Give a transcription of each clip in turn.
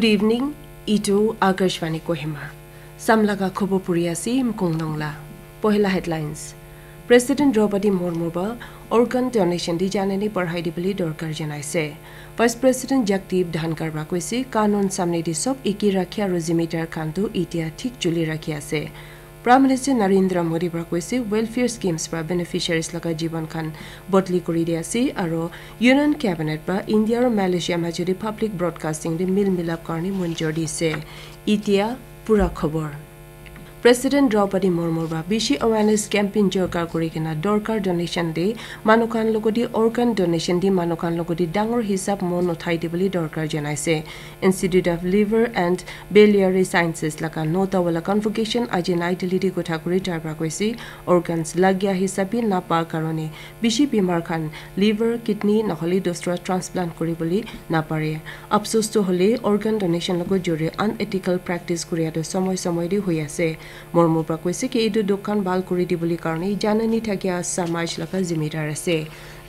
Good evening, Ito Akashvani Kohima. Samlaga khobo puriasi mkungnongla. Pohela headlines. President Draupadi Murmu ba organ donation di janani parhai di bili dorkar janaise. Vice President Jagdeep Dhankar ba koisi kanon samne di sob iki rakhya rozimitar kantu itia thik prime minister Narendra মোদীৰ পৰা কৈছে welfare schemes পৰা beneficiaries লগা জীৱনখন বদলি কৰি দিয়া আছে আৰু ইউনিয়ন কেবিনেট পৰা ইণ্ডিয়া আৰু মালয়েছিয়াৰ মাজেদি পাব্লিক ব্ৰডকাষ্টিং দি মিল মিলাপ কাৰণে মঞ্জুৰ দিছে এতিয়া পুৰা খবৰ প্ৰেছিডেণ্ট দ্ৰৌপদী মুৰ্মুৰ বা বেছি এৱাৰনেছ কেম্পেইন জোৰকাৰ কৰি কিনে দৰকাৰ ডনেশ্যন দি মানুহখান লগতে অৰ্গান ডনেশ্যন দি মানুহখান লগতে ডাঙৰ হিচাপ মন উঠাই দিবলৈ দৰকাৰ জনাইছে। Institute of liver and biliary sciences লগা নটাৱালা কনভকেশ্যন আজি নাই দিল্লীত কথা কৰি তাৰ পৰা কৈছে অৰ্গানছ লাগীয়া হিচাপে নাপাৰ কাৰণে বেছি বেমাৰখান লিভাৰ কিডনী নহ'লে দোচৰা ট্ৰান্সপ্লাণ্ট কৰিবলৈ নাপাৰে। আফচোচটো হ'লে অৰ্গান ডনেশ্যন লগত জৰিয়ে আনএথিকেল প্ৰেক্টিছ কৰিয়াটো সময় সময় দি হৈ আছে। মৰ্মৰ পৰা কৈছে কি এইটো দোকান ভাল কৰি দিবলৈ কাৰণে জাননী থাকিয়া সমাজ লগা জিম্মেদাৰ আছে।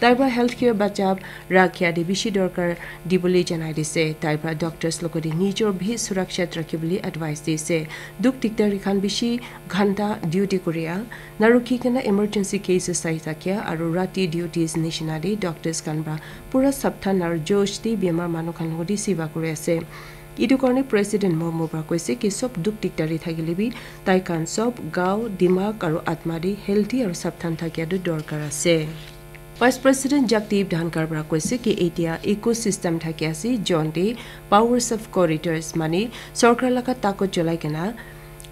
তাৰ পৰা হেল্থ কেয়াৰ বাচাব ৰাখিয়া দি বেছি দৰকাৰ দিবলৈ জনাই দিছে। তাৰ পৰা ডক্টৰ্ছ লগতে নিজৰ ভি সুৰক্ষাত ৰাখিবলৈ এডভাইচ দিছে। দুখ দিগদাৰীখন বেছি ঘণ্টা ডিউটি কৰিয়া নাৰখি কেনে ইমাৰ্জেঞ্চি কেছেছ চাই থাকিয়া আৰু ৰাতি ডিউটিজ নিচিনা দি ডক্টৰ্ছ খান বা পূৰা সাৱধান আৰু জোচ দি বেমাৰ মানুহখন লগতে সেৱা কৰি আছে। ইটো কাৰণে প্ৰেছিডেণ্ট মহম্মদ পৰা কৈছে কি চব দুখ দিগদাৰী থাকিলেবি তাই কাৰণ চব গাঁও দিমাগ আৰু আত্মা দি হেল্থি আৰু সাৱধান থাকিয়াটো দৰকাৰ আছে। ভাইচ প্ৰেছিডেণ্ট জগদীপ ধানকাৰ পৰা কৈছে কি এতিয়া ইকো ছিষ্টেম থাকি আছে জন্টি পাৱাৰ্ছ অফ কৰিডৰ্ছ মানে চৰকাৰ লগত তাকত জ্বলাই কিনা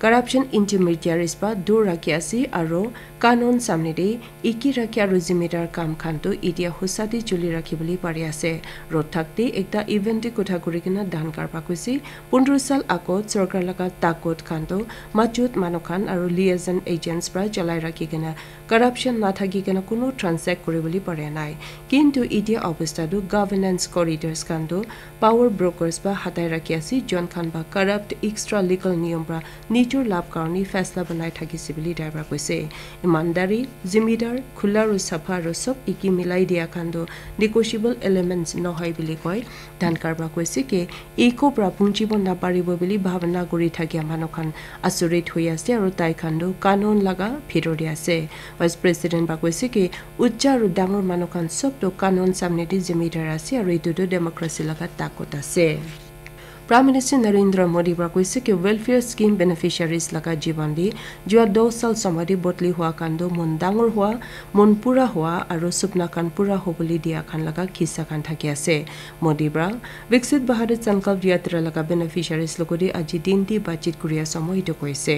কাৰাপশ্যন ইণ্টাৰমিডিয়াৰিজ পৰা দূৰ ৰাখি আছে আৰু কানুন চামনেদি ইকি ৰাখি আৰু জিম্মেদাৰ কাম খানটো এতিয়া সুচাদি চলি ৰাখিবলৈ পাৰি আছে ৰ'দ থাকতে একটা ইভেণ্টে কথা কৰি কিনে দান কাৰবা কৈছে পোন্ধৰ চাল আগত চৰকাৰ লগা তাকত খানটো মাজুত মানুহ খান আৰু লিয়েজন এজেণ্টছ পৰা জ্বলাই ৰাখি কিনে কাৰাপশ্যন নাথাকি কিনে কোনো ট্ৰান্সেক্ট কৰিবলৈ পাৰে নাই কিন্তু এতিয়া অৱস্থাটো গভৰ্নেন্স কৰিডৰ্ছ খানটো পাৱাৰ ব্ৰকাৰ্ছ বা হাতাই ৰাখি আছে জন খান বা কাৰাপ্ট এক্সট্ৰা লিগেল নিয়ম পৰা নিজৰ লাভ কাৰণে ফেচলা বনাই থাকিছে বুলি ড্ৰাইভাৰ কৈছে ইমানদাৰী জিমিদাৰ খোলা আৰু চাফা আৰু চব ইকি মিলাই দিয়া খান্দো নিগচিয়েবল এলিমেণ্টছ নহয় বুলি কয় ধান কাৰবা কৈছে কি ইকো পৰা পুঞ্জিব নাপাৰিব বুলি ভাৱনা কৰি থাকিয়া মানুহখন আচৰিত হৈ আছে আৰু তাই খান্দো কানুন লগা ভিতৰি আছে ভাইচ প্ৰেছিডেণ্ট বা কৈছে কি উজ্জা আৰু ডাঙৰ মানুহখন চবটো কানুন চামনেদি জিমিদাৰ আছে আৰু এইটোতো ডেমক্ৰেচি লগা তাকত আছে কান্দো মন ডাঙৰ হোৱা মন পুৰা হোৱা আৰু চুপনা খান পুৰা হ'বলৈ দিয়া খান লগা খিচা খান থাকি আছে মোদীৰ পৰা বিকশিত ভাৰত সংকল্প যাত্ৰা লগা বেনিফিচিয়াৰিজ লগতে আজি দিন দি বাতচিত কৰি আছে এইটো কৈছে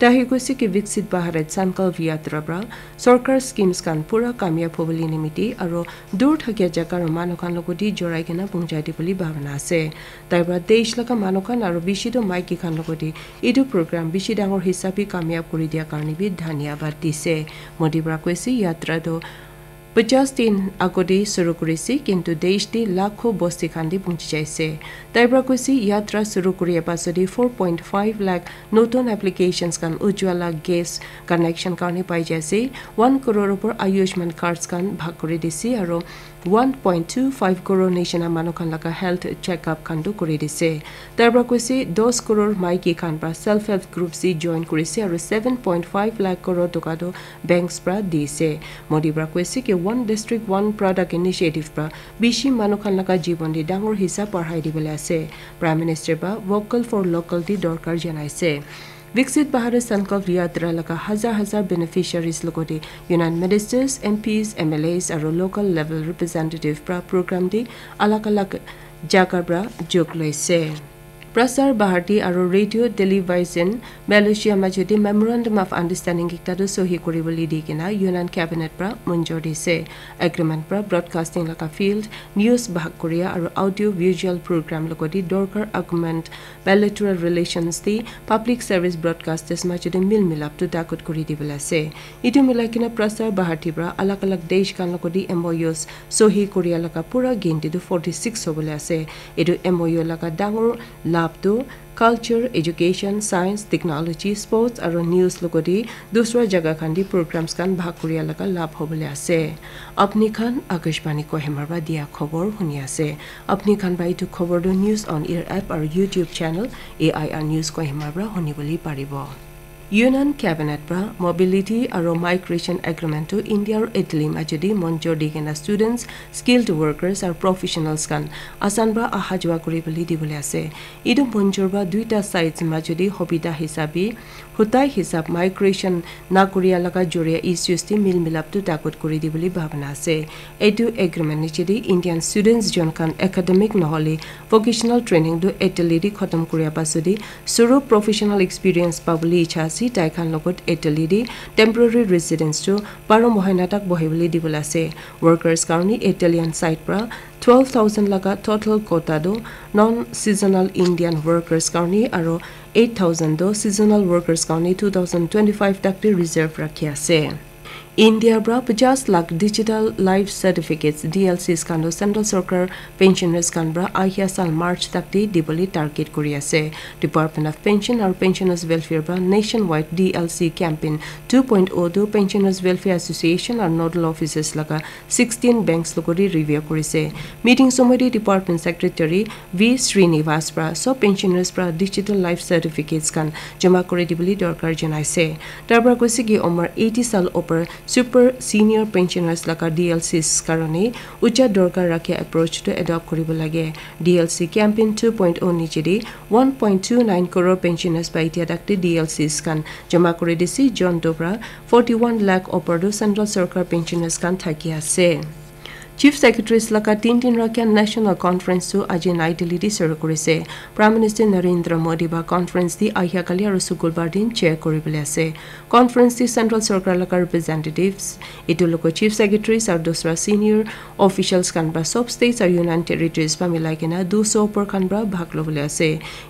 তাহি কৈছে কি বিকশিত ভাৰত সংকল্প যাত্ৰাৰ পৰা চৰকাৰ স্কিমছ খান পুৰা কামিয়াব হ'বলৈ নিমিত্তে আৰু দূৰ থাকিয়া জেগাৰ মানুহ খান লগতে জৰাই কিনে পঞ্চাই দিবলৈ ভাৱনা আছে তাৰ পৰা লগা মানুহখান আৰু বেছিটো মাইকী খান লগতে এইটো প্ৰগ্ৰাম বেছি ডাঙৰ হিচাপে কামিয়াব কৰি দিয়াৰ কাৰণে বি ধন্যবাদ দিছে। পৰা কৈছে যাত্ৰাটো পঞ্চাছ দিন আগতেই চুৰু কৰিছে কিন্তু দেশ দি লাখো বস্তি খান্দি পঞ্চি যাইছে। তাৰ পৰা কৈছে যাত্ৰা চুৰু কৰিয়াৰ পাছতে ফ'ৰ পইণ্ট ফাইভ লাখ নতুন এপ্লিকেশ্যনছ খান উজ্জ্বলা গেছ কানেকশ্যন কাৰণে পাই যাইছে। ওৱান কৰোৰৰ ওপৰত আয়ুষ্মান কাৰ্ডছ খান ভাগ কৰি দিছে আৰু one point two five crore নিচিনা মানুহখন লগা হেল্থ চেকআপ খানটো কৰি দিছে তাৰ পৰা কৈছে দহ কৰোৰ মাইকী খান পৰা ছেল্ফ হেল্প গ্ৰুপ চি জইন কৰিছে আৰু seven point five lakh crore টকাটো বেংকছ পৰা দিছে মোদীৰ পৰা কৈছে কি one district one product initiative পৰা বেছি মানুহখন লগা জীৱন দি ডাঙৰ হিচাপ বঢ়াই দিবলৈ আছে প্ৰাইম মিনিষ্টাৰ বা vocal for local the Vixit Bahar Sankov Yatra laka haza haza beneficiaries lokote United Ministers, MPs, MLAs aro local level representative pra program de alak alak jagar pra joke loise. প্ৰচাৰ ভাৰতী আৰু radio television মালয়েছিয়াৰ মাজতে memorandum of understanding কেইটাটো চহী কৰিবলৈ দি কিনে union cabinet পৰা মঞ্জুৰ দিছে। Agreement পৰা ব্ৰডকাষ্টিং লগা ফিল্ড নিউজ ভাগ কৰিয়া আৰু অডিঅ' ভিজুৱেল প্ৰগ্ৰাম লগতে দৰকাৰ আগুমেণ্ট bilateral relations the public service broadcasters মাজতে মিল মিলাপটো ডাকত কৰি দিবলৈ আছে। ইটো মিলাই কিনে প্ৰচাৰ ভাৰতীৰ পৰা আলাগ আলাগ দেশ গান লগতে এম অ' ইউজ চহী কৰিয়া লগা পুৰা গিনটিটো ফৰ্টি ছিক্স হ'বলৈ আছে। এইটো এম অ' ইউ লগা ডাঙৰ লাভ লাভটো culture education science technology sports আৰু নিউজ লগতে দুচৰা জেগা খান দি প্ৰগ্ৰামছ খান ভাগ কৰি লগা লাভ হ'বলৈ আছে। আপুনি খান আকাশবাণী কহেমাৰ পৰা দিয়া খবৰ শুনি আছে। আপুনি খান বা এইটো খবৰটো নিউজ অন ইয়েৰ এপ আৰু YouTube channel A I R news কহেমাৰ পৰা শুনিবলৈ পাৰিব। ইউনিয়ন কেবিনেট পৰা মবিলিটি আৰু মাইগ্ৰেশ্যন এগ্ৰিমেণ্টটো ইণ্ডিয়া আৰু ইটালীৰ মাজেদি মঞ্জুৰ দি কিনে ষ্টুডেণ্টছ স্কিল্ড ৱৰ্কাৰ্ছ আৰু প্ৰফেচনেলছ খান আছাম পৰা অহা যোৱা কৰিবলৈ দিবলৈ আছে এইটো মঞ্জুৰ বা দুইটা ছাইডছ মাজেদি সুবিধা হিচাপে হোতাই হিচাপ মাইগ্ৰেশ্যন নাকৰিয়া লগা জৰিয়া ইছ্যুজটি মিল মিলাপটো তাকত কৰি দিবলৈ ভাৱনা আছে এইটো এগ্ৰিমেণ্ট নিচেদি ইণ্ডিয়ান ষ্টুডেণ্টছ যোনখন একাডেমিক নহ'লে ভকেশ্যনেল ট্ৰেইনিংটো ইটালীদি খতম কৰাৰ পাছতেই সৰু প্ৰফেচনেল এক্সপিৰিয়েঞ্চ পাবলৈ ইচ্ছা আছে তাইখান লগত ইটালীদি টেম্পৰৰী ৰেচিডেঞ্চটো বাৰ মহিনা তাক বহিবলৈ দিবলৈ আছে। ৱৰ্কাৰ্ছ কাৰণে ইটালিয়ান ছাইড পৰা টুৱেল্ভ থাউজেণ্ড লগা ট'টেল কোটাটো নন ছিজনেল ইণ্ডিয়ান ৱৰ্কাৰ্ছ কাৰণে আৰু এইট থাউজেণ্ডো ছিজনেল ৱৰ্কাৰ্ছ কাৰণে টু থাউজেণ্ড টুৱেণ্টি ফাইভ তাকটি ৰিজাৰ্ভ ৰাখি আছে। ইণ্ডিয়াৰ পৰা lakh digital life certificates D L Cs খানো চেণ্ট্ৰেল চৰকাৰ পেঞ্চনাৰ্ছ পৰা আহিয়া চাল মাৰ্চ তাকটি দিবলৈ টাৰ্গেট কৰি আছে ডিপাৰ্টমেণ্ট অফ পেঞ্চন আৰু পেঞ্চনাৰ্ছ ৱেলফেয়াৰ পৰা nation wide D L C campaign two point O' two pensioners welfare association আৰু নডেল অফিচাৰ্ছ লগা ছিক্সটিন বেংকছ লগতে ৰিভিউ কৰিছে মিটিং সময়তে ডিপাৰ্টমেণ্ট ছেক্ৰেটাৰী ভি শ্ৰীনিবাস পৰা চব পেঞ্চনাৰ্ছ পৰা ডিজিটেল লাইফ চাৰ্টিফিকেটছ খান জমা কৰি দিবলৈ দৰকাৰ জনাইছে তাৰ পৰা কৈছে কি অমৰ এইটি চাল অপাৰ ছুপাৰ ছিনিয়ৰ পেঞ্চনাৰ্ছ লগা ডি এল চিছ কাৰণে উচ্চ দৰকাৰ ৰাখি এপ্ৰ'চটো এডপ্ট কৰিব লাগে D L C campaign two point O' নিচেদি one point two nine crore pensioners বা এতিয়া তাকতে ডি এল চিছ খান জমা কৰি দিছে জনটোৰ পৰা ফৰ্টি ওৱান লাখ অপাৰটো চেণ্ট্ৰেল চৰকাৰ পেঞ্চনাৰ্ছ খান থাকি আছে চিফ ছেক্ৰেটাৰীছ লগা তিনিদিন ৰকীয়া নেশ্যনেল কনফাৰেন্সটো আজি নাই দিল্লীত চৰু কৰিছে প্ৰাইম মিনিষ্টাৰ নৰেন্দ্ৰ মোদী বা কনফাৰেন্স দি আহিয়াকালি আৰু শুকুৰবাৰ দিন চেয়াৰ কৰিবলৈ আছে কনফাৰেন্স দি চেণ্ট্ৰেল চৰকাৰ লগা ৰিপ্ৰেজেণ্টেটিভছ লগত চিফ ছেক্ৰেটাৰীছ আৰু দোচৰা ছিনিয়ৰ অফিচিয়েলছ খান বা চব ষ্টেটছ আৰু ইউনাইন টেৰিটৰিজ বা মিলাই কিনে দুশ ওপৰ পৰা ভাগ ল'বলৈ আছে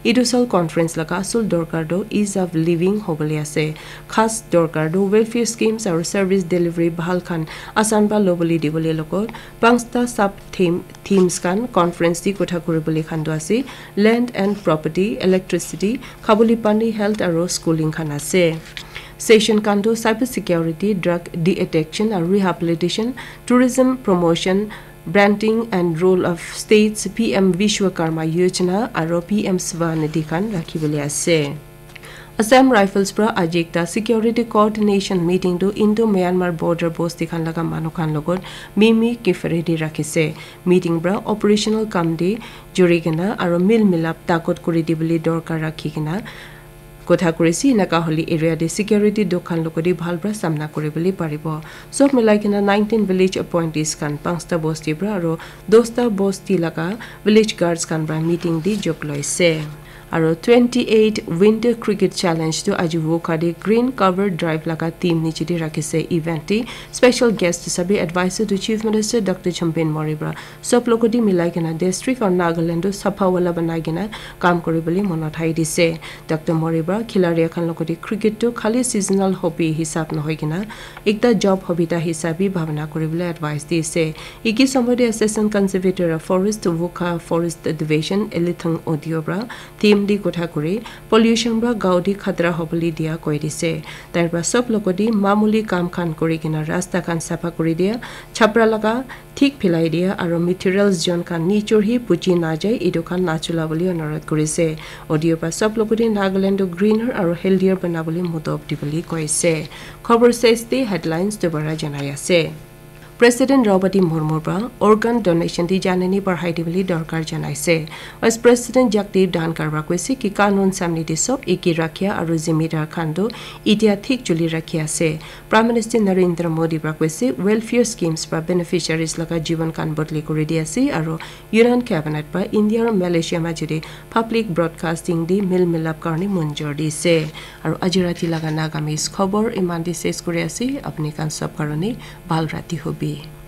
এইটো চল কনফাৰেন্স লগা আচল দৰকাৰটো ইজ অফ লিভিং হ'বলৈ আছে খাছ দৰকাৰটো ৱেলফেয়াৰ স্কিমছ আৰু ছাৰ্ভিচ ডেলিভাৰী ভাল খান আচান বা ল'বলৈ দিবলৈ লগত পাঁচটা চাব থিম থিমছ খান কনফাৰেন্স দি কথা কৰিবলৈ খান্দো আছে লেণ্ড এণ্ড প্ৰপাৰ্টি ইলেক্ট্ৰিচিটি খাবলৈ পানী হেল্থ আৰু স্কুলিং খান আছে ছেশ্যন কাণ্ডো চাইবাৰ ছিকিউৰিটি ড্ৰাগ ডি এটেকশ্যন আৰু rehabilitation tourism promotion branding and role of states P M Vishwakarma Yojana আৰু পি এম স্বনিধি খান ৰাখিবলৈ আছে আছাম ৰাইফলছ পৰা আজি একটা ছিকিউৰিটি কৰ্ডিনেশ্যন মিটিংটো ইণ্ডো ম্যানমাৰ বৰ্ডাৰ বস্তি খান লগা মানুহ খান লগত মিমি কিফৰেদি ৰাখিছে মিটিং পৰা অপাৰেশ্যনেল কাম দি জুৰি কিনা আৰু মিল মিলাপ তাকত কৰি দিবলৈ দৰকাৰ ৰাখি কিনা কথা কৰিছে এনেকুৱা হ'লে এৰিয়াতে ছিকিউৰিটি দোকান লগতে ভাল পৰা চামনা কৰিবলৈ পাৰিব চব মিলাই কিনে নাইনটিন ভিলেজ এপইণ্টিজ খান পাঁচটা বস্তিৰ পৰা আৰু দহটা বস্তি লগা ভিলেজ গাৰ্ডছ খান মিটিং দি যোগ লৈছে আৰু টুৱেণ্টি এইট উইণ্টাৰ ক্ৰিকেট চেলেঞ্জটো আজি ৱোকাডে গ্ৰীণ কভাৰ ড্ৰাইভ লগা টীম নিচেদি ৰাখিছে ইভেণ্টটি স্পেচিয়েল গেষ্ট হিচাপে adviser to chief minister doctor চম্পেন মৰিবৰা চব লগতে মিলাই কিনে ডিষ্ট্ৰিক্ট আৰু নাগালেণ্ডো চাফাৱালা বনাই কিনে কাম কৰিবলৈ মনত আহি দিছে। ডক্টৰ মৰিবৰা খিলাৰী এখন লগতে ক্ৰিকেটটো খালী ছিজনেল হবি হিচাপ নহয় কিনা একটা জব হবিতা হিচাপে ভাৱনা কৰিবলৈ এডভাইচ দিছে। ইকি সময়তে assistant conservator forest Wokha forest division এলিথং অডিঅ'ৰ পৰা টীম দি কথা কৰি পলিউশ্যন পৰা গাঁও দি খাতৰা হ'বলৈ দিয়া কৈ দিছে। তাৰ পৰা চব লগতে মামুলি কাম খান কৰি কিনে ৰাস্তা খান চাফা কৰি দিয়া চাপৰা লগা ঠিক ফেলাই দিয়া আৰু মেটেৰিয়েলছ জন খান নিচৰহি পুজি নাযায় এইটো খান নাচলাবলৈ অনুৰোধ কৰিছে। অডিঅ'ৰ পৰা চব লগতে নাগালেণ্ডক গ্ৰীণাৰ আৰু হেল্ডিয়াৰ বনাবলৈ মতব দিবলৈ কৈছে। খবৰ চেষ্টি হেডলাইনছ দুবাৰা জনাই আছে। প্ৰেছিডেণ্ট দ্ৰৌপদী মুৰ্মুৰ পৰা অৰ্গান ডনেশ্যন দি জাননী বঢ়াই দিবলৈ দৰকাৰ জনাইছে। ভাইচ প্ৰেছিডেণ্ট জগদীপ ধানকাৰ পৰা কৈছে কি কানুন চামনীতি চব একি ৰাখিয়া আৰু জিমিদাৰ খাণ্ডো এতিয়া ঠিক চলি ৰাখি আছে। প্ৰাইম মিনিষ্টাৰ নৰেন্দ্ৰ মোদীৰ পৰা কৈছে ৱেলফেয়াৰ স্কিমছ পৰা বেনিফিচিয়াৰিজ লগা জীৱন কাণ বদলি কৰি দি আছে আৰু ইউনিয়ন কেবিনেট পৰা ইণ্ডিয়া আৰু মালয়েছিয়াৰ মাজেদি পাব্লিক ব্ৰডকাষ্টিং দি মিল মিলাপ কাৰণে মঞ্জুৰ দিছে। আৰু আজি ৰাতি লগা নাগামিজ খবৰ ইমান দি চেছ কৰি আছে। আপুনি কাণ চব কাৰণে ভাল ৰাতি হবি। be.